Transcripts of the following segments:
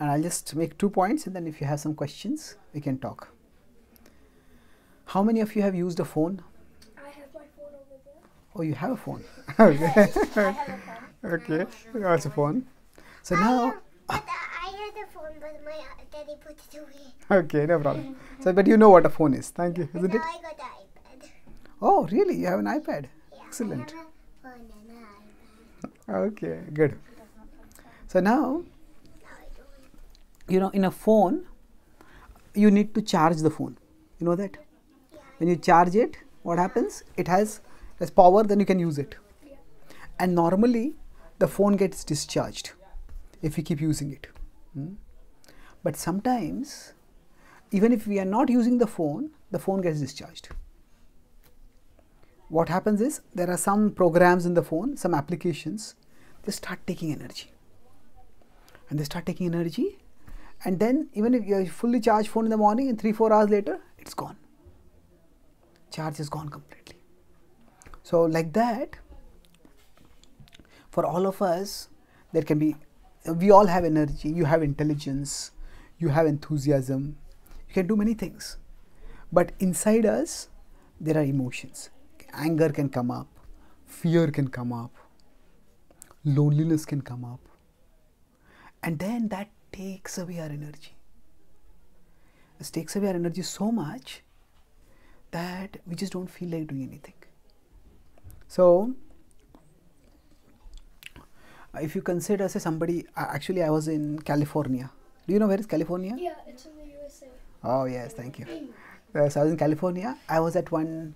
and I'll just make two points and then if you have some questions, we can talk. How many of you have used a phone? I have my phone over there. Oh, you have a phone. okay. I have a phone. okay. That's a phone. So now, But I had a phone, but my uh, daddy put it away. okay, no problem. So, but you know what a phone is. Thank you, isn't it? I got the iPad. Oh, really? You have an iPad? Yeah, Excellent. I have a phone and an iPad. Okay, good. So now, I. you know, in a phone, you need to charge the phone. You know that? When you charge it, what happens? It has has power, then you can use it. And normally, the phone gets discharged if we keep using it. Hmm? But sometimes, even if we are not using the phone, the phone gets discharged. What happens is there are some programs in the phone, some applications, they start taking energy. And they start taking energy, and then even if you fully charged phone in the morning, and three four hours later, it's gone. Charge is gone completely. So like that, for all of us, there can be. We all have energy. You have intelligence. You have enthusiasm. You can do many things, but inside us, there are emotions. Anger can come up, fear can come up, loneliness can come up, and then that takes away our energy. This takes away our energy so much that we just don't feel like doing anything. So, if you consider, say, somebody, actually, I was in California. Do you know where is California? Yeah, it's in the USA. Oh, yes, thank you. Uh, so, I was in California. I was at one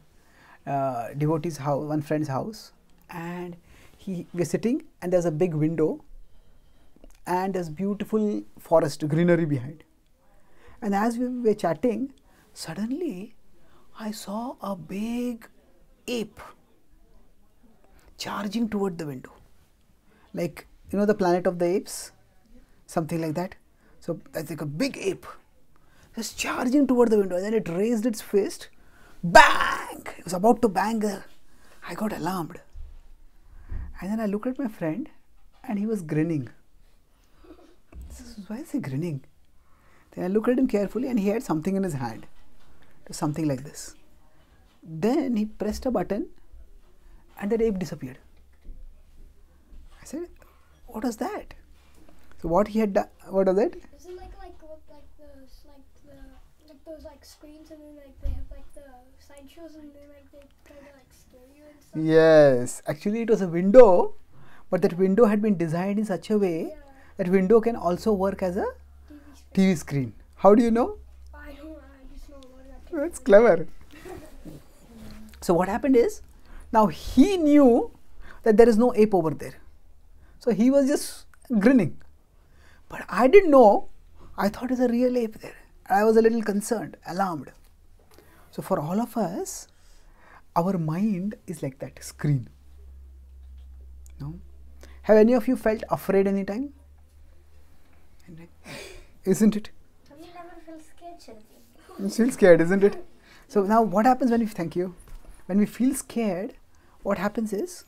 uh, devotee's house, one friend's house, and he we were sitting, and there's a big window, and there's beautiful forest, greenery behind. And as we were chatting, suddenly I saw a big ape charging toward the window. Like, you know, the planet of the apes? Something like that. So, that's like a big ape just charging toward the window. And then it raised its fist. Bang! It was about to bang. I got alarmed. And then I looked at my friend and he was grinning. Said, Why is he grinning? Then I looked at him carefully and he had something in his hand. Something like this. Then he pressed a button and the ape disappeared. I said, What was that? So what he had done, what was that? Is it like like look like those like the like those like screens and then like they have like the sideshows and then like they try to like scare you and stuff? Yes, actually it was a window, but that window had been designed in such a way Yeah. That window can also work as a TV screen. How do you know? I don't. I just know that. That's clever. So what happened is, now he knew that there is no ape over there. So he was just grinning. But I didn't know. I thought it's a real ape there. I was a little concerned, alarmed. So for all of us, our mind is like that screen. No? Have any of you felt afraid anytime? Isn't it? Have you never feel scared, Shanti? You feel scared, isn't it? So now what happens when we thank you? When we feel scared, what happens is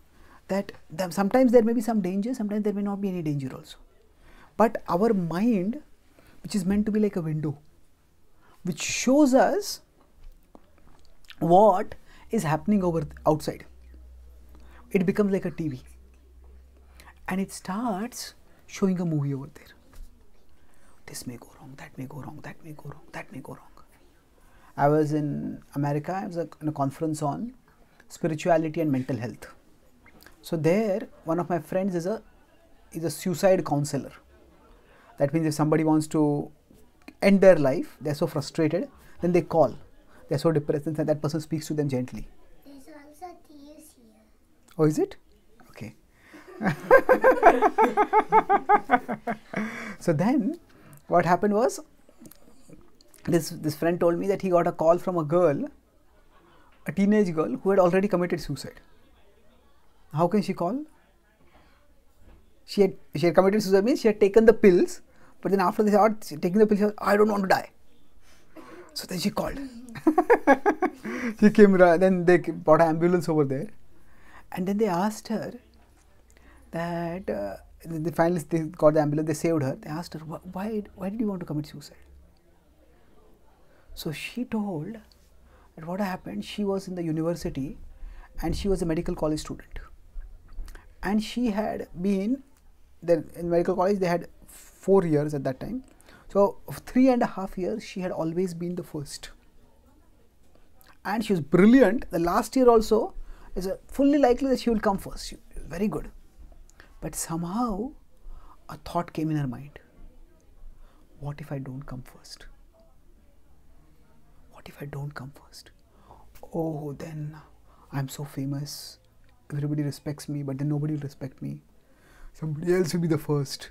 that them, sometimes there may be some danger, sometimes there may not be any danger also. But our mind, which is meant to be like a window, which shows us what is happening over th- outside. It becomes like a TV. And it starts showing a movie over there. This may go wrong, that may go wrong, that may go wrong, that may go wrong. I was in America, I was in a conference on spirituality and mental health. So there, one of my friends is a is a suicide counselor. That means if somebody wants to end their life, they're so frustrated, then they call. They're so depressed, and that person speaks to them gently. There's also tears here. Oh, is it? Okay. so then, what happened was, this this friend told me that he got a call from a girl, a teenage girl who had already committed suicide. How can she call? She had she had committed suicide means she had taken the pills, but then after they started taking the pills, she was, I don't want to die. So then she called. she came. Then they brought an ambulance over there, and then they asked her that uh, They finally they got the ambulance. They saved her. They asked her, "Why? Why did you want to commit suicide?" So she told that what happened. She was in the university, and she was a medical college student, and she had been then in medical college. They had four years at that time. So three and a half years, she had always been the first, and she was brilliant. The last year also is fully likely that she will come first. She, very good, but somehow a thought came in her mind. What if I don't come first? What if I don't come first? Oh, then I'm so famous. Everybody respects me, but then nobody will respect me. Somebody else will be the first.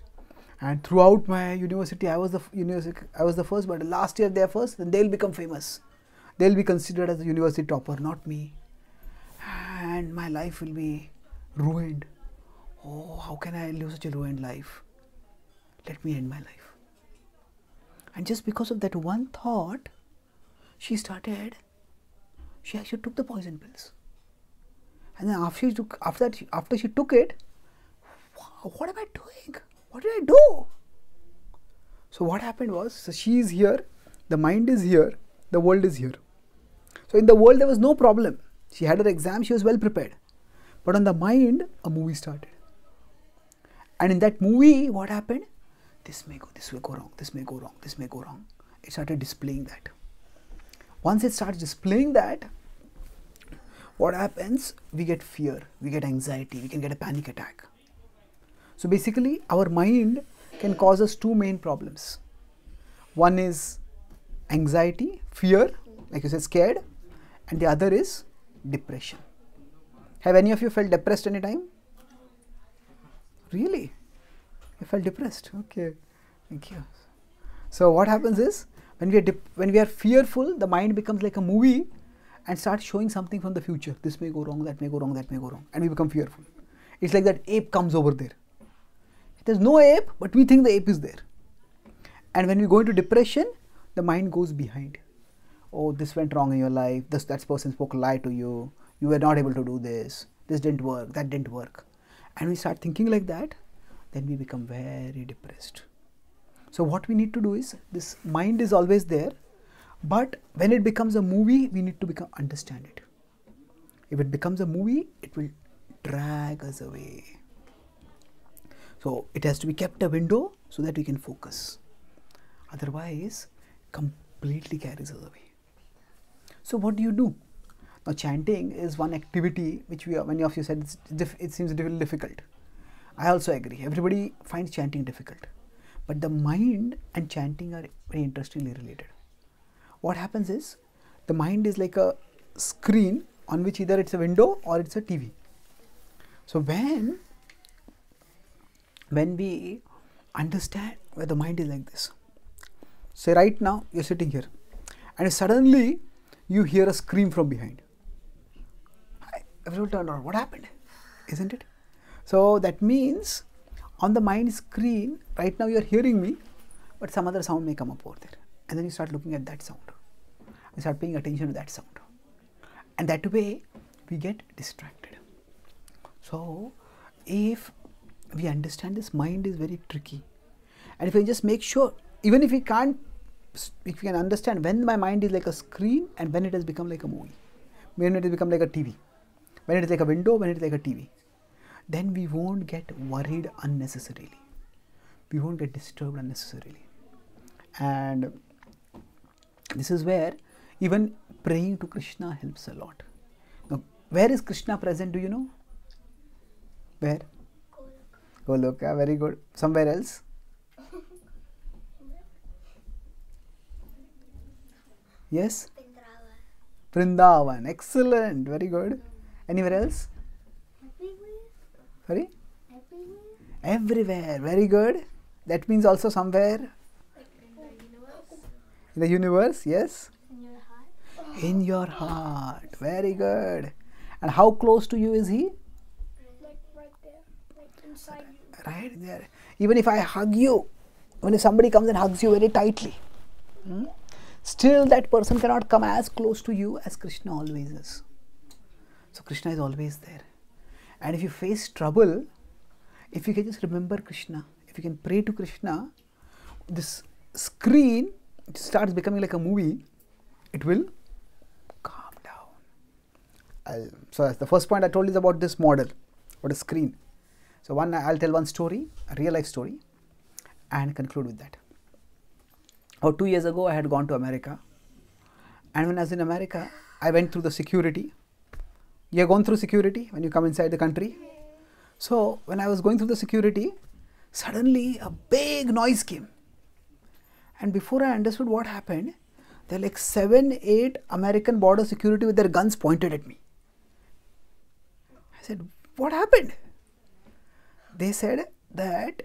And throughout my university, I was the university, I was the first. But last year they're first, then they'll become famous. They'll be considered as the university topper, not me. And my life will be ruined. Oh, how can I live such a ruined life? Let me end my life. And just because of that one thought, she started. She actually took the poison pills. And then after she took, after that, after she took it, what am I doing? What did I do? So what happened was, so she is here, the mind is here, the world is here. So in the world there was no problem. She had her exam, she was well prepared. But on the mind, a movie started. And in that movie, what happened? This may go, this will go wrong, this may go wrong, this may go wrong. It started displaying that. Once it starts displaying that, what happens? We get fear, we get anxiety, we can get a panic attack. So basically, our mind can cause us two main problems. One is anxiety, fear, like you said, scared, and the other is depression. Have any of you felt depressed any time? Really? I felt depressed? Okay, thank you. So what happens is when we are when we are fearful, the mind becomes like a movie and starts showing something from the future. This may go wrong, that may go wrong, that may go wrong, and we become fearful. It's like that ape comes over there. There's no ape, but we think the ape is there. And when we go into depression, the mind goes behind. Oh, this went wrong in your life. This that person spoke a lie to you. You were not able to do this. This didn't work. That didn't work. And we start thinking like that, then we become very depressed. So what we need to do is this mind is always there, but when it becomes a movie, we need to become understand it. If it becomes a movie, it will drag us away. So it has to be kept a window so that we can focus. Otherwise, completely carries us away. So what do you do? Now chanting is one activity which we many of you said it seems difficult. I also agree. Everybody finds chanting difficult, but the mind and chanting are very interestingly related. What happens is the mind is like a screen on which either it's a window or it's a TV. So when when we understand where the mind is like this, say right now you're sitting here, and suddenly you hear a scream from behind. Everyone turn around. What happened? Isn't it? So that means on the mind screen, right now you're hearing me, but some other sound may come up over there. And then you start looking at that sound. You start paying attention to that sound. And that way we get distracted. So if we understand this mind is very tricky. And if we just make sure, even if we can't, if we can understand when my mind is like a screen and when it has become like a movie, when it has become like a TV, when it is like a window, when it is like a TV, then we won't get worried unnecessarily. We won't get disturbed unnecessarily. And this is where even praying to Krishna helps a lot. Now, where is Krishna present? Do you know? Where? Goloka, very good. Somewhere else? Yes? Vrindavan, excellent, very good. Anywhere else? Everywhere. Sorry? Everywhere, Everywhere. very good. That means also somewhere in the universe, In the universe, yes? In your heart, In your heart. very good. And how close to you is he? Like right there, like inside you. Right there. Even if I hug you, when somebody comes and hugs you very tightly, hmm, still that person cannot come as close to you as Krishna always is. So Krishna is always there. And if you face trouble, if you can just remember Krishna, if you can pray to Krishna, this screen starts becoming like a movie, it will calm down. I'll, so that's the first point I told is about this model, or a screen. So one, I'll tell one story, a real life story, and conclude with that. About two years ago, I had gone to America, and when I was in America, I went through the security. You have gone through security when you come inside the country. So when I was going through the security, suddenly a big noise came. And before I understood what happened, there were like seven, eight American border security with their guns pointed at me. I said, What happened? They said that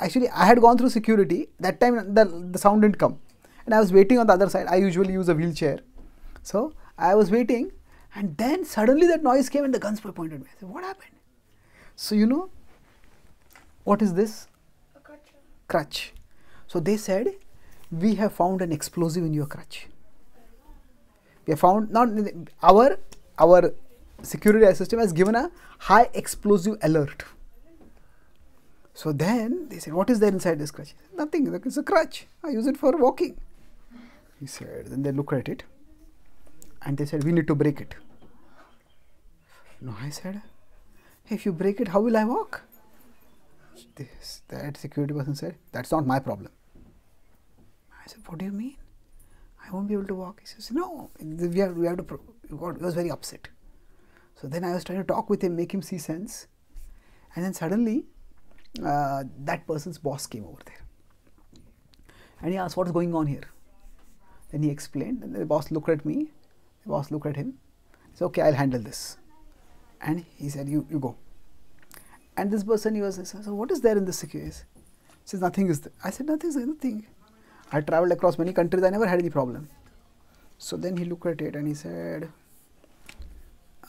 actually I had gone through security. That time the, the sound didn't come. And I was waiting on the other side. I usually use a wheelchair. So I was waiting, and then suddenly that noise came and the guns were pointed at me. I said, What happened? So, you know, what is this? A crutch. Crutch. So, they said, We have found an explosive in your crutch. We have found, not our, our security system has given a high explosive alert. So then they said, What is there inside this crutch? Nothing, look, it's a crutch. I use it for walking. He said, Then they look at it and they said, We need to break it. No, I said, If you break it, how will I walk? This, that security person said, That's not my problem. I said, What do you mean? I won't be able to walk. He says, No, we have, we have to. Pro-. He was very upset. So then I was trying to talk with him, make him see sense. And then suddenly, uh, that person's boss came over there. And he asked, What's going on here? Then he explained. And the boss looked at me. The boss looked at him. He said, Okay, I'll handle this. And he said, You, you go. And this person, he was, So, what is there in this security? He says, Nothing is there. I said, Nothing is there, nothing. I traveled across many countries, I never had any problem. So then he looked at it and he said,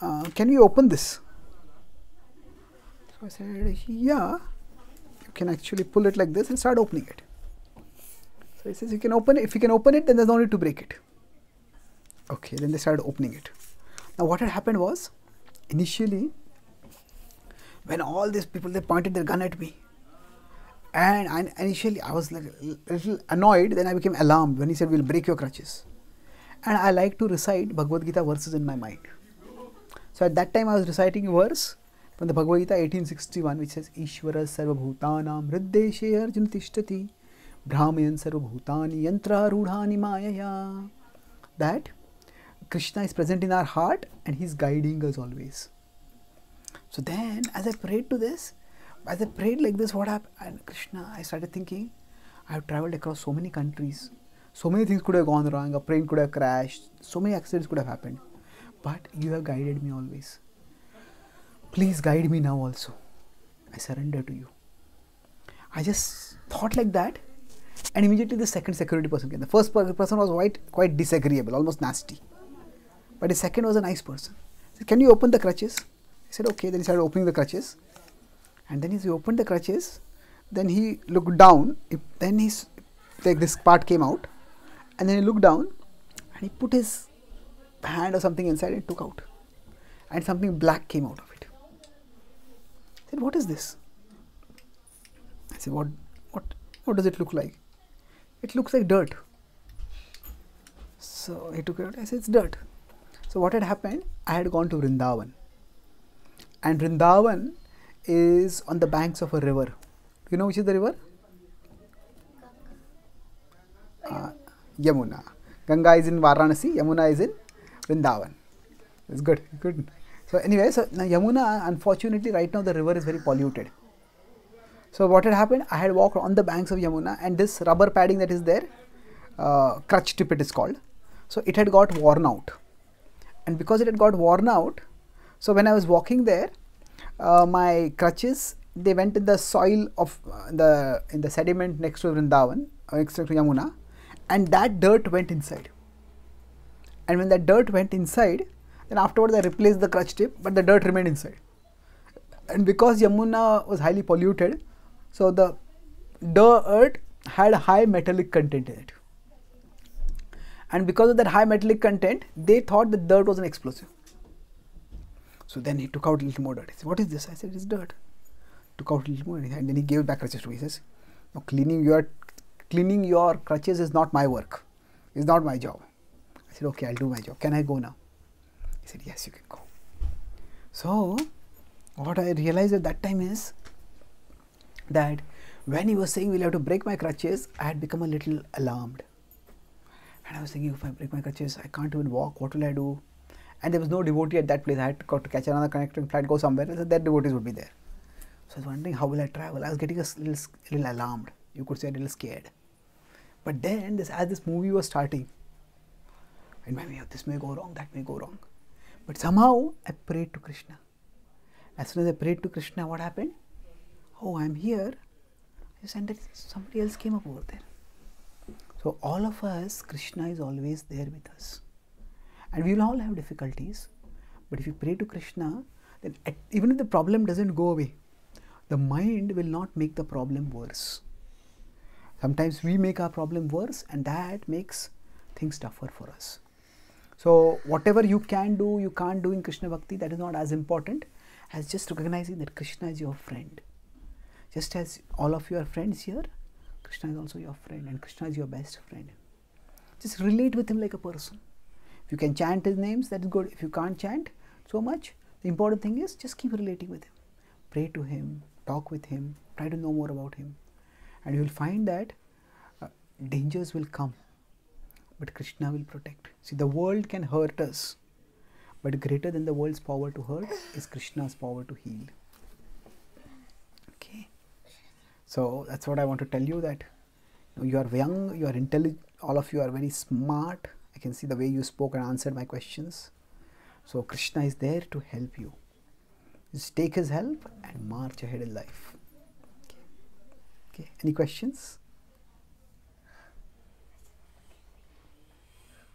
uh, Can we open this? So I said, Yeah, you can actually pull it like this and start opening it. So he says, You can open it. If you can open it, then there's no need to break it. Okay, then they started opening it. Now, what had happened was initially, when all these people they pointed their gun at me, and I, initially I was like a little annoyed. Then I became alarmed when he said, "We'll break your crutches." And I like to recite Bhagavad Gita verses in my mind. So at that time I was reciting verse from the Bhagavad Gita 1861, which says, "Ishvara sarvabhutanam hriddeshe arjun tishtati brahmayan sarvabhutani yantra rudhani mayaya." That Krishna is present in our heart and He is guiding us always. So then, as I prayed to this, as I prayed like this, what happened? And Krishna, I started thinking, I have traveled across so many countries. So many things could have gone wrong. A plane could have crashed. So many accidents could have happened. But you have guided me always. Please guide me now also. I surrender to you. I just thought like that. And immediately the second security person came. The first person was quite, quite disagreeable, almost nasty. But the second was a nice person. Said, Can you open the crutches? He said, Okay. Then he started opening the crutches. And then as he opened the crutches, then he looked down. Then he's like this part came out, and then he looked down, and he put his hand or something inside and took out, and something black came out of it. I said, "What is this?" I said, "What? What? What does it look like?" It looks like dirt. So he took it out. I said, "It's dirt." So what had happened? I had gone to Vrindavan, and Vrindavan is on the banks of a river. You know which is the river? Uh, Yamuna. Ganga is in Varanasi, Yamuna is in Vrindavan. It's good, good. So anyway, so Yamuna, unfortunately, right now the river is very polluted. So what had happened? I had walked on the banks of Yamuna, and this rubber padding that is there, uh, crutch tip it is called. So it had got worn out, and because it had got worn out, so when I was walking there, uh, my crutches they went in the soil of uh, the in the sediment next to Vrindavan, uh, next to Yamuna, and that dirt went inside. And when that dirt went inside, then afterwards I replaced the crutch tip, but the dirt remained inside. And because Yamuna was highly polluted, so the dirt had high metallic content in it. And because of that high metallic content, they thought the dirt was an explosive. So then he took out a little more dirt. He said, What is this? I said, It's dirt. took out a little more, and then he gave back crutches to me. He says, "No, cleaning your cleaning your crutches is not my work. It's not my job." I said, "Okay, I'll do my job. Can I go now?" He said, "Yes, you can go." So, what I realized at that time is that when he was saying we'll have to break my crutches, I had become a little alarmed. And I was thinking, if I break my crutches, I can't even walk. What will I do? And there was no devotee at that place. I had to, to catch another connecting flight, go somewhere. So that devotees would be there. So I was wondering, how will I travel? I was getting a little, little alarmed. You could say a little scared. But then, this as this movie was starting, in my mind, this may go wrong, that may go wrong. But somehow, I prayed to Krishna. As soon as I prayed to Krishna, what happened? Oh, I'm here. Yes, and then somebody else came up over there. So, all of us, Krishna is always there with us. And we will all have difficulties. But if you pray to Krishna, then at, even if the problem doesn't go away, the mind will not make the problem worse. Sometimes we make our problem worse, and that makes things tougher for us. So, whatever you can do, you can't do in Krishna Bhakti, that is not as important as just recognizing that Krishna is your friend. Just as all of you are friends here, Krishna is also your friend, and Krishna is your best friend. Just relate with him like a person. If you can chant his names, that is good. If you can't chant so much, the important thing is just keep relating with him. Pray to him, talk with him, try to know more about him. And you will find that uh, dangers will come, but Krishna will protect. See, the world can hurt us, but greater than the world's power to hurt is Krishna's power to heal. Okay. So that's what I want to tell you that you, are young, you are intelligent, all of you are very smart. I can see the way you spoke and answered my questions. So Krishna is there to help you. Just take his help and march ahead in life. Okay. okay. Any questions?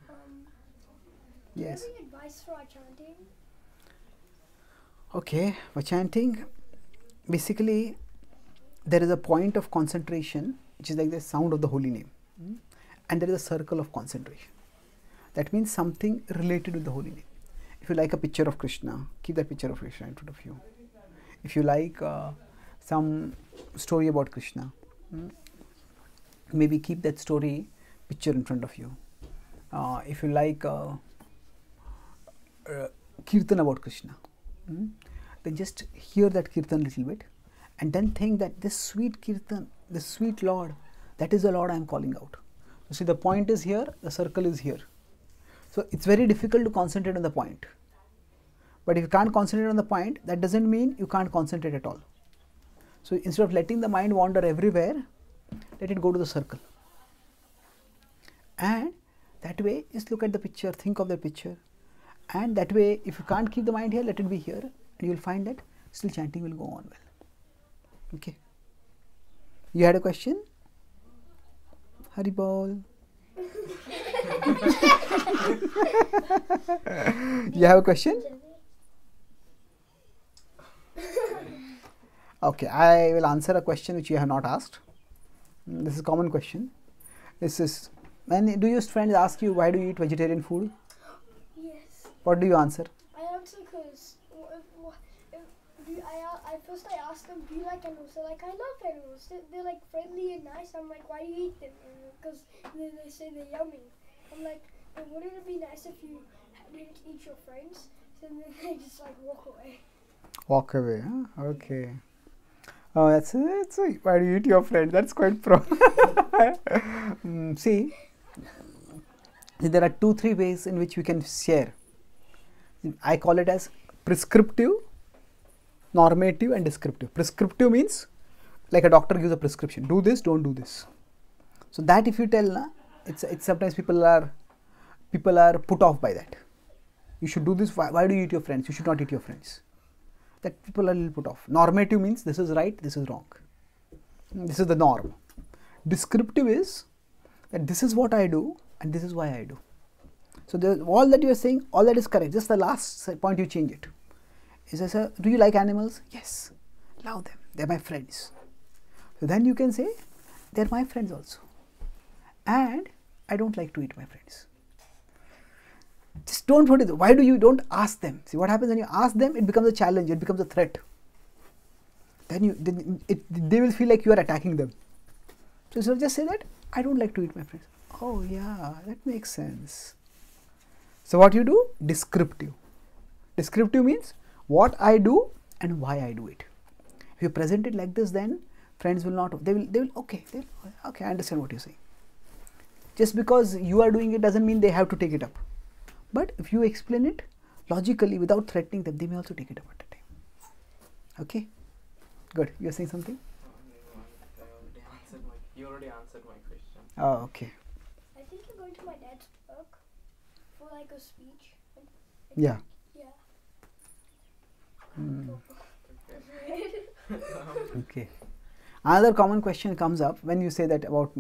Um, Yes. Do you have any advice for our chanting? Okay, for chanting, basically, there is a point of concentration which is like the sound of the holy name, mm, and there is a circle of concentration. That means something related with the holy name. If you like a picture of Krishna, keep that picture of Krishna in front of you. If you like uh, some story about Krishna, mm, maybe keep that story picture in front of you. Uh, if you like uh, uh, kirtan about Krishna, mm, then just hear that kirtan a little bit and then think that this sweet kirtan, this sweet Lord, that is the Lord I am calling out. You see, the point is here, the circle is here. So it's very difficult to concentrate on the point. But if you can't concentrate on the point, that doesn't mean you can't concentrate at all. So instead of letting the mind wander everywhere, let it go to the circle. And that way, just look at the picture, think of the picture. And that way, if you can't keep the mind here, let it be here, and you will find that still chanting will go on well. Okay. You had a question? Haribol. you have a question? Okay, I will answer a question which you have not asked. Mm, This is a common question. This is when do your friends ask you why do you eat vegetarian food? Yes. What do you answer because First I asked them, do you like animals? They're like, I love animals. They're, they're like friendly and nice. I'm like, why do you eat them? Because they, they say they're yummy. I'm like, wouldn't it be nice if you didn't eat your friends? So then they just like walk away. Walk away. Huh? Okay. Oh, that's a, why do you eat your friend? That's quite pro. Mm, see, there are two three ways in which we can share. I call it as prescriptive, normative, and descriptive. Prescriptive means like a doctor gives a prescription. Do this, don't do this. So that if you tell, na, it's it's sometimes people are people are put off by that. You should do this. Why, why do you eat your friends? You should not eat your friends that people are a little put off. Normative means this is right, this is wrong. This is the norm. Descriptive is that this is what I do and this is why I do. So all that you are saying, all that is correct. Just the last point you change it. Is as a, do you like animals? Yes, love them. They're my friends. So then you can say, they're my friends also. And I don't like to eat my friends just don't put it why do you don't ask them see what happens when you ask them it becomes a challenge it becomes a threat then you then it, they will feel like you are attacking them. So, so just say that I don't like to eat my friends. Oh yeah, that makes sense. So what you do? Descriptive. Descriptive means what I do and why I do it. If you present it like this, then friends will not. They will. They will. Okay. They will, okay. I understand what you're saying. Just because you are doing it doesn't mean they have to take it up. But if you explain it logically without threatening them, they may also take it up at a time. Okay. Good. You're saying something? I already answered my. You already answered my question. Oh, okay. I think you're going to my dad's book for like a speech. I- I Yeah. think- Yeah. Hmm. Okay. Okay. Another common question comes up when you say that about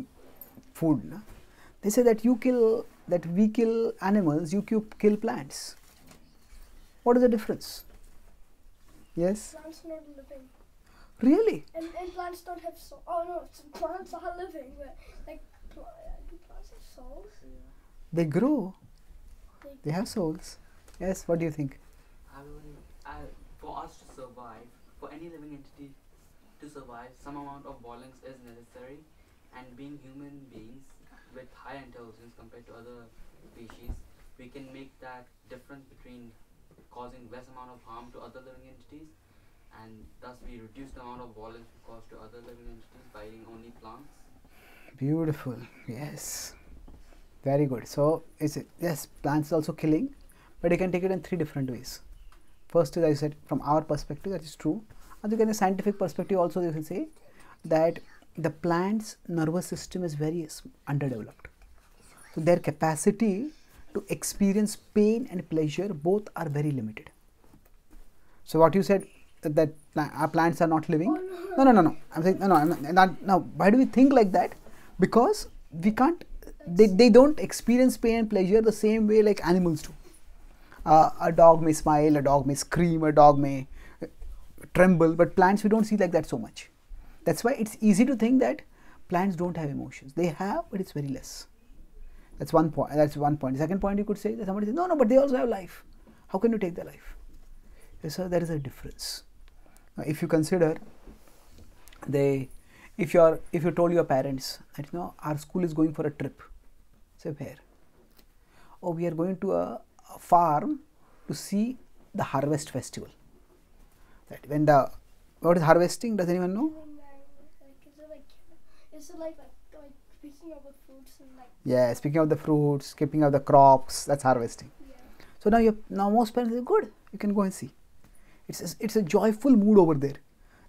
food. na? They say that you kill, that we kill animals, you kill, kill plants. What is the difference? Yes? Plants not living. Really? And, and plants don't have soul. Oh no, s- plants are living, but like, pl- do plants have souls? They grow, They, they have souls. Yes, what do you think? I will, I, for us to survive, any living entity to survive, some amount of violence is necessary. And being human beings with high intelligence compared to other species, we can make that difference between causing less amount of harm to other living entities, and thus we reduce the amount of violence we cause to other living entities by eating only plants. Beautiful. Yes. Very good. So, it's yes, plants is also killing, but you can take it in three different ways. First is I said from our perspective that is true. And again, a scientific perspective also you can say that the plant's nervous system is very underdeveloped. So their capacity to experience pain and pleasure both are very limited. So what you said that, our plants are not living? No, no, no, no. I'm saying no, no. I'm not, not. No. Why do we think like that? Because we can't. They, they don't experience pain and pleasure the same way like animals do. Uh, a dog may smile, a dog may scream, a dog may tremble, but plants we don't see like that so much. That's why it's easy to think that plants don't have emotions. They have, but it's very less. That's one point. That's one point. Second point, you could say that somebody says, no, no, but they also have life. How can you take their life? Yes, sir, there is a difference. Now, if you consider, they, if you are, if you told your parents that you know our school is going for a trip, say where? Oh, we are going to a, a farm to see the harvest festival. When the what is harvesting? Does anyone know? Yeah, speaking of the fruits, skipping of the crops, that's harvesting. yeah. So now you now most parents say, good, you can go and see. It's a, it's a joyful mood over there.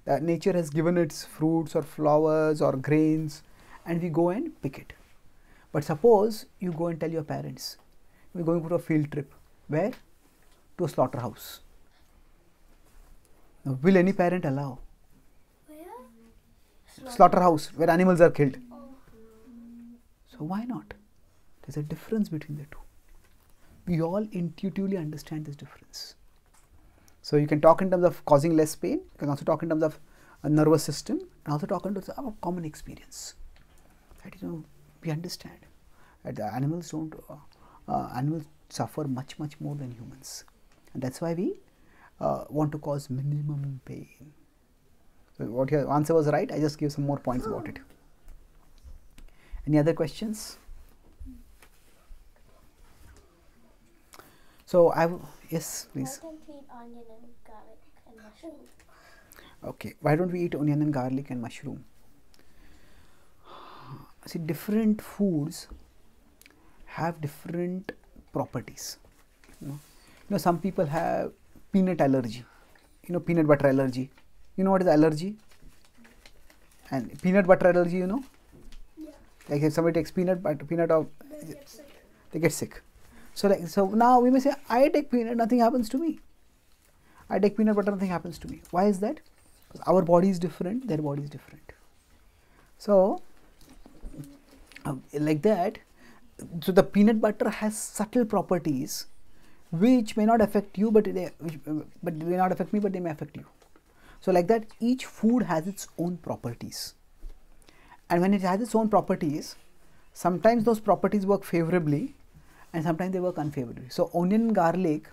That nature has given its fruits or flowers or grains, and we go and pick it. But suppose you go and tell your parents, we're going for a field trip. Where? To a slaughterhouse. Now, will any parent allow Where? slaughterhouse where animals are killed? Oh, So why not? There's a difference between the two. We all intuitively understand this difference. So you can talk in terms of causing less pain. You can also talk in terms of a nervous system, and also talk in terms of common experience. That you know we understand that the animals don't. Uh, uh, animals suffer much much more than humans, and that's why we uh, want to cause minimum pain. So what your answer was right. I just give some more points about it. Any other questions? So I w- yes, please. Why don't we eat onion and garlic and mushroom? Okay, why don't we eat onion and garlic and mushroom? See, different foods have different properties. You know, you know, some people have peanut allergy. You know, peanut butter allergy. You know what is allergy? And peanut butter allergy, you know, yeah. like if somebody takes peanut butter, peanut of, They get sick. they get sick. So like so now we may say I take peanut, nothing happens to me. I take peanut butter, nothing happens to me. Why is that? Because our body is different, their body is different. So um, like that, so the peanut butter has subtle properties which may not affect you, but they which, but they may not affect me, but they may affect you. So like that, each food has its own properties, and when it has its own properties, sometimes those properties work favorably, and sometimes they work unfavorably. So onion, garlic,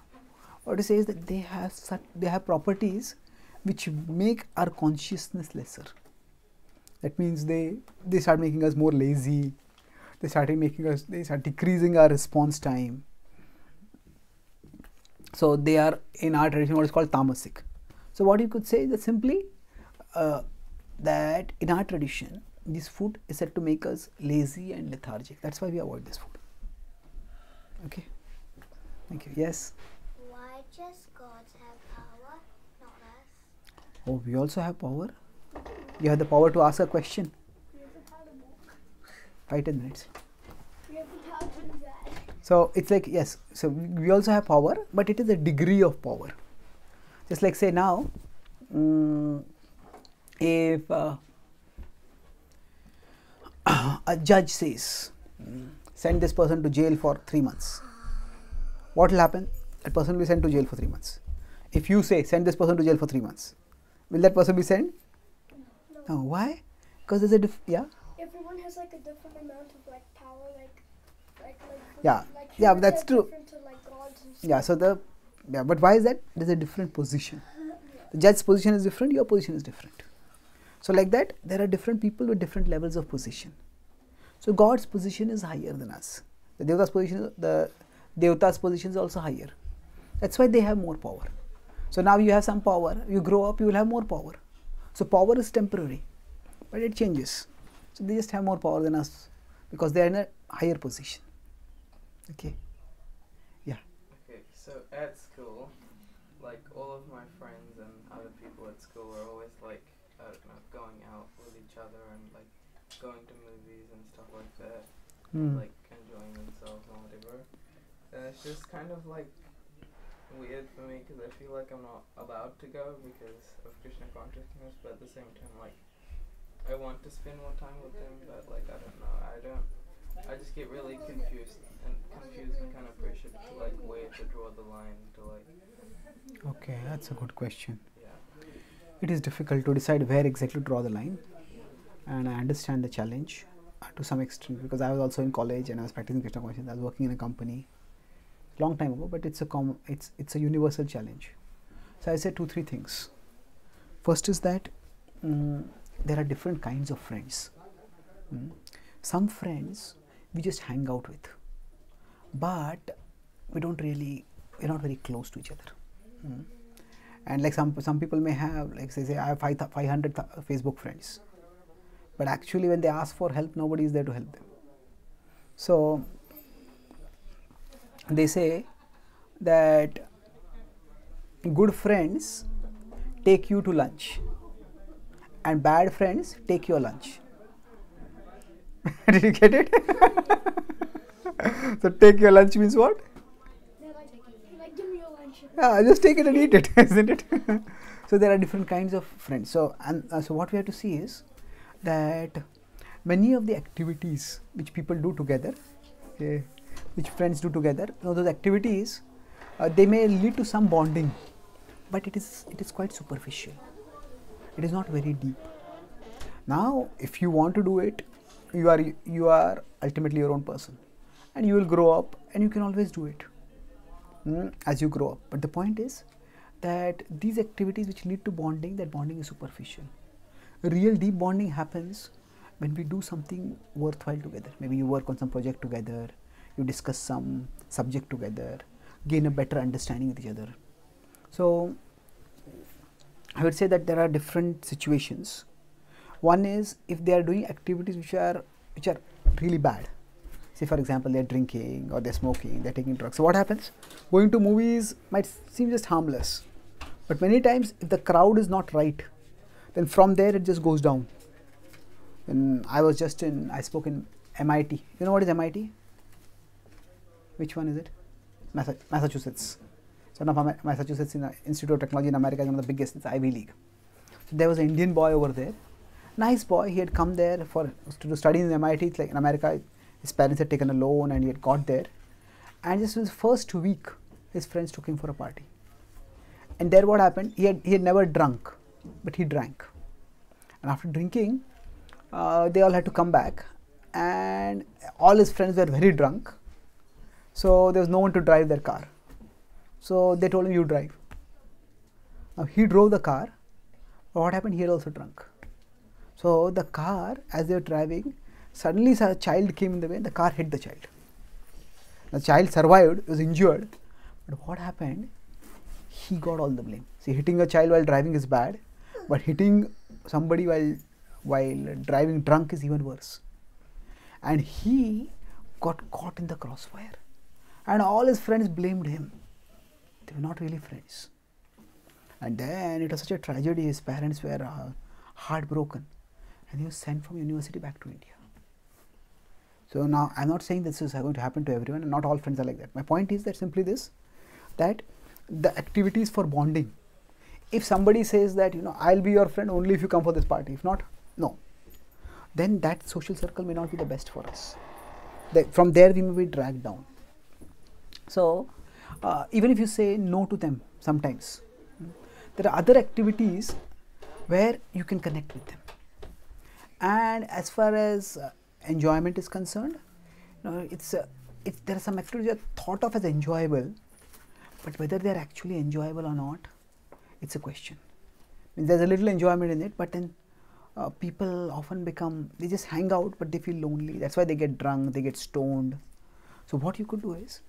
what it says that they have such they have properties which make our consciousness lesser. That means they they start making us more lazy. They started making us they start decreasing our response time. So they are in our tradition what is called tamasic. So what you could say is that simply uh, that in our tradition this food is said to make us lazy and lethargic. That's why we avoid this food. Okay. Thank you. Yes. Why just gods have power, not us? Oh, we also have power. You have the power to ask a question. We have the power. Five ten minutes. We have the power to do that. So it's like yes. So we also have power, but it is a degree of power. Just like say now, mm, if uh, a judge says, mm, send this person to jail for three months, what will happen? That person will be sent to jail for three months. If you say, send this person to jail for three months, will that person be sent? No. No. Why? Because there's a diff. Yeah. Everyone has like a different amount of like power, like like like. Yeah. Like Yeah, that's true. like Yeah. So the yeah, but why is that? There's a different position. The judge's position is different. Your position is different. So like that, there are different people with different levels of position. So God's position is higher than us. The Devata's position, the Devata's position is also higher. That's why they have more power. So now you have some power. You grow up, you will have more power. So power is temporary, but it changes. So they just have more power than us because they are in a higher position. Okay. Yeah. Okay, so at school, like all of my friends and other people at school are always like, I don't know, going out with each other and like going to movies and stuff like that, Hmm. like enjoying themselves and whatever. And it's just kind of like weird for me because I feel like I'm not allowed to go because of Krishna consciousness, but at the same time, like, I want to spend more time with them, but like, I don't know, I don't. I just get really confused and confused and kind of pressured to like where to draw the line to like Okay, that's a good question. yeah It is difficult to decide where exactly to draw the line, and I understand the challenge uh, to some extent because I was also in college and I was practicing Krishna consciousness. I was working in a company long time ago, but it's a common, it's it's a universal challenge. So I said two three things. First is that mm, there are different kinds of friends. Mm. Some friends we just hang out with, but we don't really we're not very close to each other. Mm and like some some people may have like say, say i have five th- 500 th- facebook friends. But actually when they ask for help nobody is there to help them. So they say that good friends take you to lunch and bad friends take your lunch did you get it so take your lunch means what They're like, like give me your lunch. yeah, just take it and eat it, isn't it? so there are different kinds of friends. So and uh, so what we have to see is that many of the activities which people do together, okay, which friends do together, you know, those activities, uh, they may lead to some bonding, but it is it is quite superficial. It is not very deep. Now, if you want to do it, you are you are ultimately your own person, and you will grow up, and you can always do it mm, as you grow up. But the point is that these activities which lead to bonding, that bonding is superficial. Real deep bonding happens when we do something worthwhile together. Maybe you work on some project together, you discuss some subject together, gain a better understanding with each other. So, I would say that there are different situations. One is if they are doing activities which are which are really bad. Say for example they are drinking or they are smoking, they are taking drugs. So what happens? Going to movies might seem just harmless, but many times if the crowd is not right, then from there it just goes down. I was just in, I spoke in MIT. You know what is MIT? Which one is it? Massachusetts. So one of Massachusetts uh, Institute of Technology in America is one of the biggest. It's Ivy League. So there was an Indian boy over there. Nice boy. He had come there for to study in MIT. Like in America, his parents had taken a loan and he had got there. And just in his first week, his friends took him for a party. And there, what happened? He had he had never drunk, but he drank. And after drinking, uh, they all had to come back, and all his friends were very drunk. So there was no one to drive their car. So they told him, "You drive." Now he drove the car, But What happened? He had also drunk. So the car, as they were driving, suddenly a child came in the way. and The car hit the child. The child survived, was injured, but what happened? He got all the blame. See, hitting a child while driving is bad, but hitting somebody while while driving drunk is even worse. And he got caught in the crossfire, and all his friends blamed him. They were not really friends. And then it was such a tragedy. His parents were uh, heartbroken, and he was sent from university back to India. So now I'm not saying this is going to happen to everyone, and not all friends are like that. My point is that simply this, that the activities for bonding. If somebody says that you know I'll be your friend only if you come for this party, if not, no, then that social circle may not be the best for us. From there we may be dragged down. So uh, even if you say no to them sometimes, mm, there are other activities where you can connect with them. And as far as uh, enjoyment is concerned, you know, it's uh, there are some activities that are thought of as enjoyable, but whether they are actually enjoyable or not, it's a question. I mean, there's a little enjoyment in it, but then uh, people often become they just hang out, but they feel lonely. That's why they get drunk, they get stoned. So what you could do is,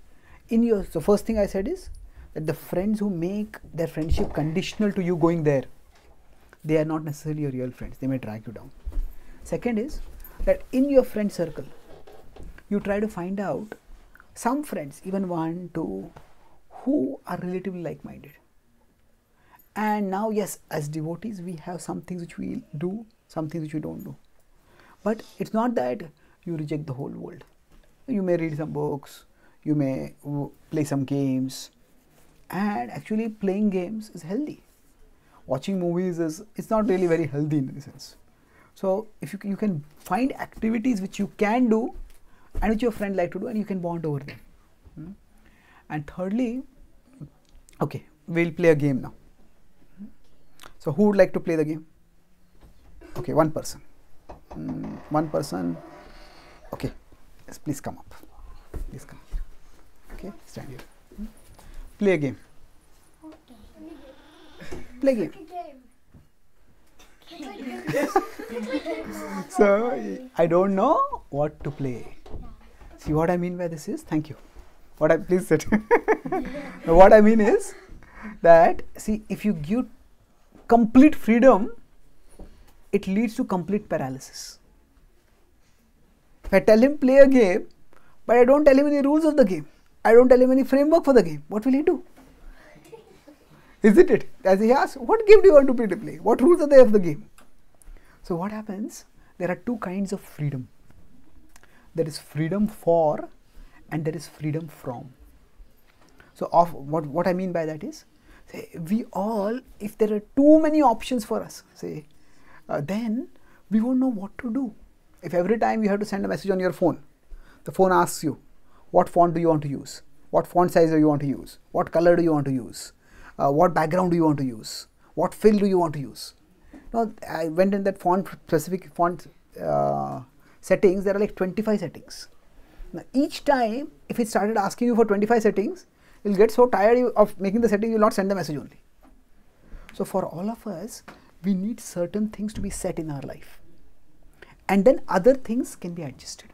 in your the first thing I said is that the friends who make their friendship conditional to you going there, they are not necessarily your real friends. They may drag you down. Second is that in your friend circle, you try to find out some friends, even one, two, who are relatively like minded. And now, yes, as devotees, we have some things which we do, some things which we don't do. But it's not that you reject the whole world. You may read some books, you may play some games, and actually, playing games is healthy. Watching movies is it's not really very healthy in a sense. So, if you, you can find activities which you can do and which your friend like to do, and you can bond over them. Hmm? And thirdly, okay, we'll play a game now. So, who would like to play the game? Okay, one person. Mm, one person. Okay, yes, please come up. Please come. Okay, stand here. Hmm? Play a game. Play a game. So I don't know what to play. See what I mean by this is thank you. What I please sit. What I mean is that see if you give complete freedom, it leads to complete paralysis. If I tell him play a game, but I don't tell him any rules of the game, I don't tell him any framework for the game, what will he do? Isn't it? As he asks, what game do you want to play? What rules are there of the game? So what happens? There are two kinds of freedom. There is freedom for and there is freedom from. So of what, what I mean by that is say we all if there are too many options for us, say uh, then we won't know what to do. If every time you have to send a message on your phone, the phone asks you, what font do you want to use? What font size do you want to use? What color do you want to use? Uh, what background do you want to use? What fill do you want to use? Now, I went in that font specific font uh, settings. There are like 25 settings. Now, each time, if it started asking you for 25 settings, you'll get so tired of making the setting, you'll not send the message only. So, for all of us, we need certain things to be set in our life, and then other things can be adjusted.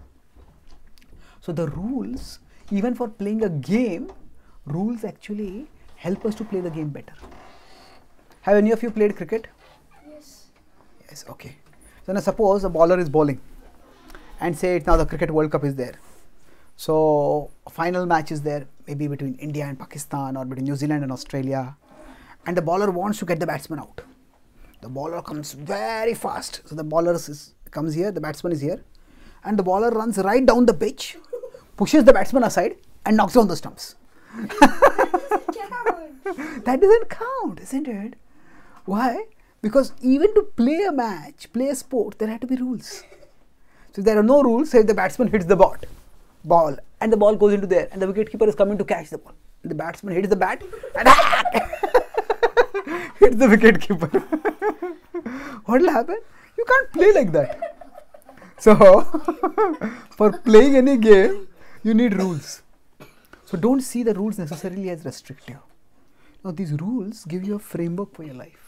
So, the rules, even for playing a game, rules actually help us to play the game better. Have any of you played cricket? Yes, okay. So now suppose a bowler is bowling and say it now the cricket world cup is there. So final match is there maybe between India and Pakistan or between New Zealand and Australia and the bowler wants to get the batsman out. The bowler comes very fast. So the bowler is, comes here, the batsman is here and the bowler runs right down the pitch, pushes the batsman aside and knocks down the stumps. That doesn't count, isn't it? Why? Because even to play a match, play a sport, there have to be rules. So there are no rules, say the batsman hits the ball, ball, and the ball goes into there, and the wicketkeeper is coming to catch the ball. The batsman hits the bat and hits the wicketkeeper. what will happen? You can't play like that. So, for playing any game, you need rules. So don't see the rules necessarily as restrictive. Now these rules give you a framework for your life.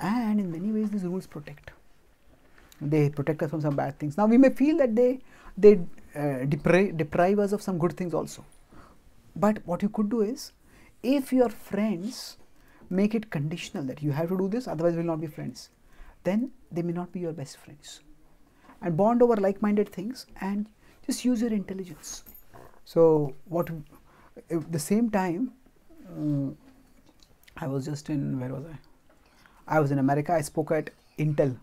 And in many ways these rules protect. They protect us from some bad things. Now we may feel that they they uh, deprive, deprive us of some good things also. But what you could do is if your friends make it conditional that you have to do this otherwise we will not be friends then they may not be your best friends. And bond over like-minded things and just use your intelligence. So what at the same time um, i was just in where was i i was in america i spoke at intel.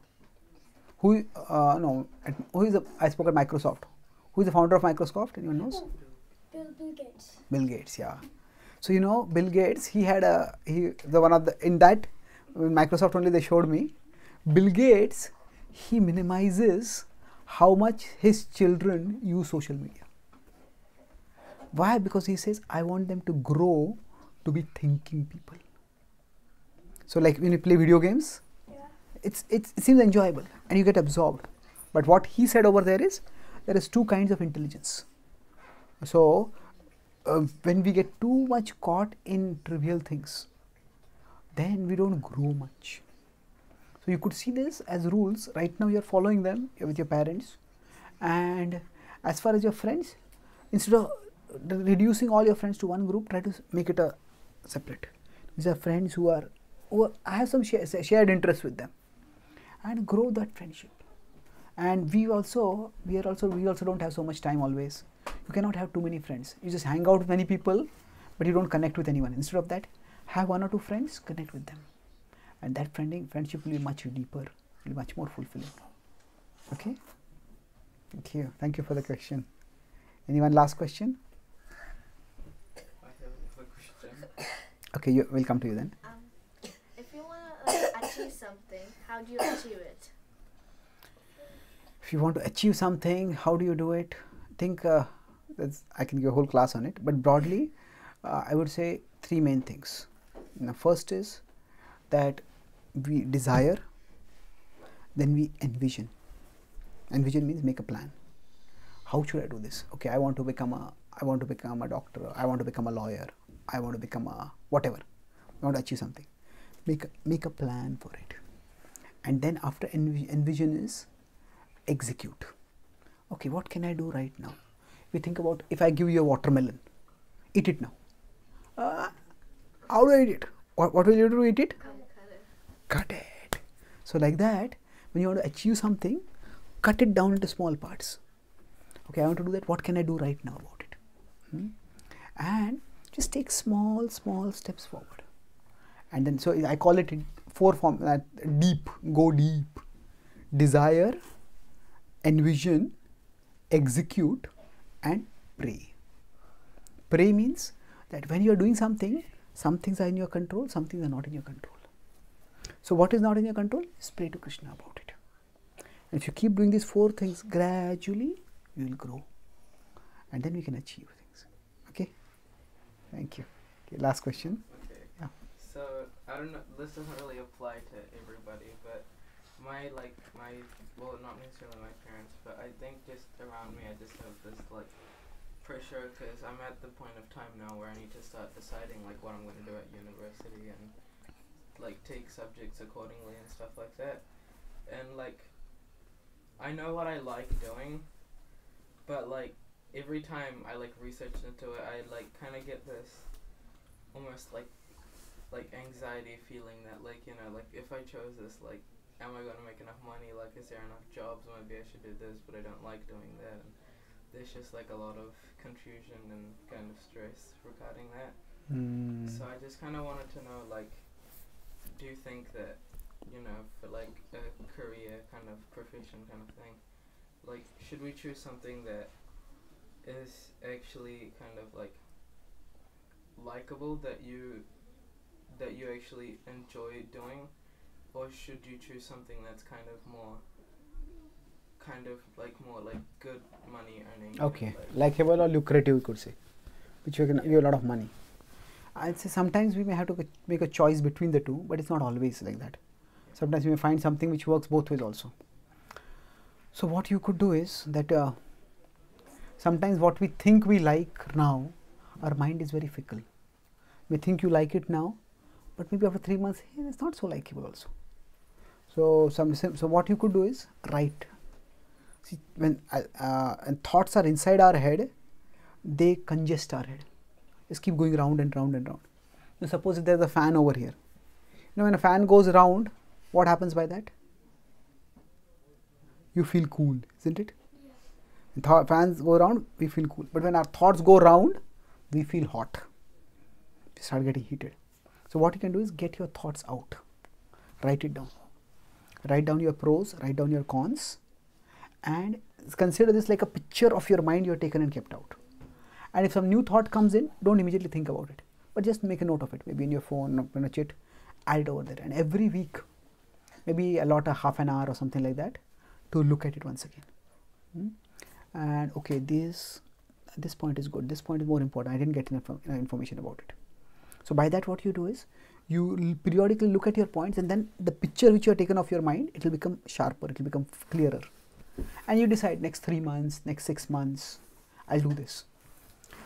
Who uh, no at, who is the, i spoke at microsoft. Who is the founder of microsoft? Anyone knows? Bill, Bill Gates. bill gates yeah. So you know bill gates he had a he the one of the in that in microsoft only they showed me. Bill gates he minimizes how much his children use social media. Why? Because he says i want them to grow to be thinking people so like when you play video games Yeah. it's, it's it seems enjoyable and you get absorbed. But what he said over there is there is two kinds of intelligence. So uh, when we get too much caught in trivial things then we don't grow much. So you could see this as rules. Right now you're following them with your parents. And as far as your friends instead of reducing all your friends to one group try to make it a separate. These are friends who are, i have some share, shared interest with them. And grow that friendship. And we also we are also we also don't have so much time always. You cannot have too many friends. You just hang out with many people but you don't connect with anyone. Instead of that have one or two friends connect with them. And that friending friendship will be much deeper will be much more fulfilling. Okay? Thank you. Thank you for the question. Anyone last question? I have a question. okay you, we'll come to you then Um, if you want to uh, achieve something, how do you achieve it? if you want to achieve something how do you do it? I think uh, i can give a whole class on it but broadly uh, i would say three main things. The first is that we desire then we envision. Envision means make a plan. How should i do this? Okay i want to become a i want to become a doctor i want to become a lawyer i want to become a whatever. I want to achieve something. Make a, make a plan for it and then after envi- envision is execute. Okay what can i do right now? We think about if i give you a watermelon eat it now. Uh, how do i eat it? What, what will you do eat it. Cut it. So like that when you want to achieve something cut it down into small parts. Okay i want to do that. What can i do right now about it? Hmm? and just take small small steps forward. And then so i call it four form that deep go deep. Desire envision execute and pray. Pray means that when you are doing something some things are in your control some things are not in your control. So what is not in your control? Is pray to krishna about it. And if you keep doing these four things gradually you will grow. And then we can achieve things. Okay? Thank you. Okay, last question I don't know. This doesn't really apply to everybody, but my like my well, not necessarily my parents, but I think just around me, I just have this like pressure because I'm at the point of time now where I need to start deciding like what I'm going to do at university and like take subjects accordingly and stuff like that. And like, I know what I like doing, but like every time I like research into it, I like kind of get this almost like like anxiety feeling that like you know like if I chose this like am I gonna make enough money? Like is there enough jobs? Maybe I should do this but I don't like doing that. And there's just like a lot of confusion and kind of stress regarding that. Hmm. so I just kind of wanted to know like do you think that you know for like a career kind of profession kind of thing like should we choose something that is actually kind of like likable that you that you actually enjoy doing? Or should you choose something that's kind of more kind of like more like good money earning? Okay. Like, likeable or lucrative you could say which you can give you a lot of money. I'd say sometimes we may have to make a choice between the two but it's not always like that. Sometimes you may find something which works both ways also. So what you could do is that uh, sometimes what we think we like now our mind is very fickle. We think you like it now but maybe after three months hey, it's not so likable also So some so what you could do is write. See when uh, uh, and thoughts are inside our head, they congest our head. Just keep going round and round and round. Now suppose if there's a fan over here. Know when a fan goes round, what happens by that? You feel cool, isn't it? Th- fans go round, we feel cool. But when our thoughts go round, we feel hot. We start getting heated. So what you can do is get your thoughts out. Write it down. Write down your pros, write down your cons, and consider this like a picture of your mind you have taken and kept out. And if some new thought comes in, don't immediately think about it, but just make a note of it. Maybe in your phone, in a chat, add it over there. And every week, maybe a lot, a half an hour or something like that to look at it once again. Hmm? And okay, this this point is good. This point is more important. I didn't get enough uh, information about it. So by that, what you do is you periodically look at your points, and then the picture which you have taken of your mind, it will become sharper. It will become clearer, and you decide next three months, next six months, I'll do this.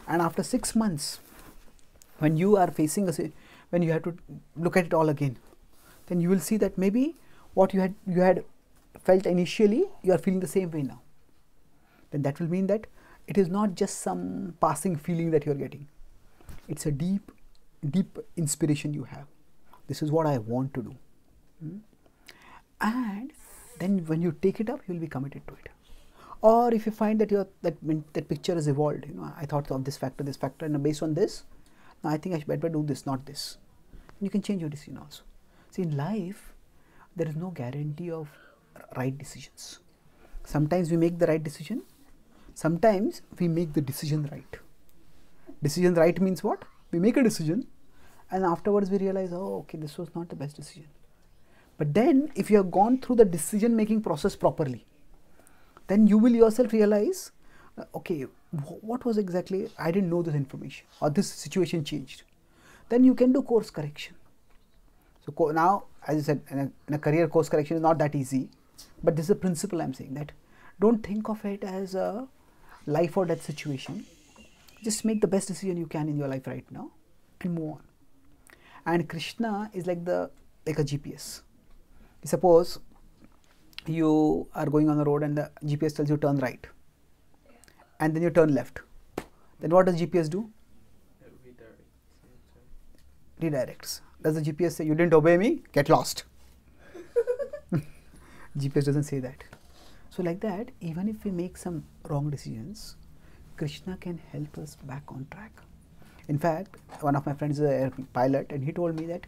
And after six months, when you are facing a when you have to look at it all again, then you will see that maybe what you had you had felt initially, you are feeling the same way now. Then that will mean that it is not just some passing feeling that you are getting. It's a deep, deep inspiration you have. This is what I want to do. Hmm? And then when you take it up, you will be committed to it. Or if you find that your that that picture is evolved, you know, I thought of this factor, this factor, and based on this, now I think I should better do this, not this. You can change your decision also. See, in life, there is no guarantee of right decisions. Sometimes we make the right decision, sometimes we make the decision right. Decision right means what? We make a decision and afterwards we realize, oh, okay, this was not the best decision. But then, if you have gone through the decision making process properly, then you will yourself realize, uh, okay, wh- what was exactly, I didn't know this information or this situation changed. Then you can do course correction. So co- now, as I said, in a, in a career course correction is not that easy, but this is a principle I'm saying that don't think of it as a life or death situation. Just make the best decision you can in your life right now and move on. And Krishna is like the like a GPS. Suppose you are going on the road and the GPS tells you turn right, and then you turn left. Then what does GPS do? Redirects. Does the GPS say you didn't obey me? Get lost. GPS doesn't say that. So like that, even if we make some wrong decisions, Krishna can help us back on track. In fact, one of my friends is a pilot, and he told me that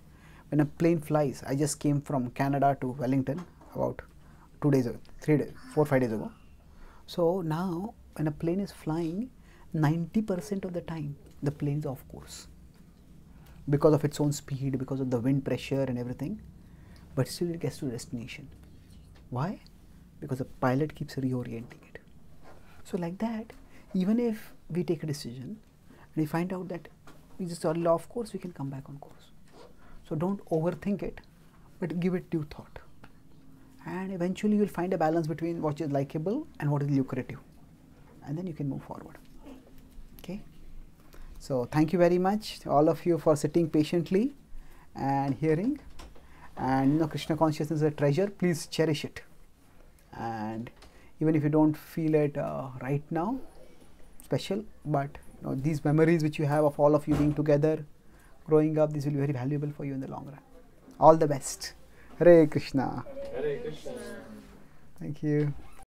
when a plane flies, I just came from Canada to Wellington about two days ago, three days, four five days ago. So now, when a plane is flying, ninety percent of the time the plane is off course because of its own speed, because of the wind pressure and everything, but still it gets to destination. Why? Because the pilot keeps reorienting it. So, like that, even if we take a decision we find out that we just are of course, we can come back on course. So, don't overthink it, but give it due thought. And eventually, you'll find a balance between what is likable and what is lucrative, and then you can move forward. Okay. So thank you very much all of you for sitting patiently and hearing. And you know, Krishna consciousness is a treasure. Please cherish it. And even if you don't feel it uh, right now, special, but you know, these memories which you have of all of you being together, growing up, this will be very valuable for you in the long run. All the best. Hare Krishna. Hare Krishna. Thank you.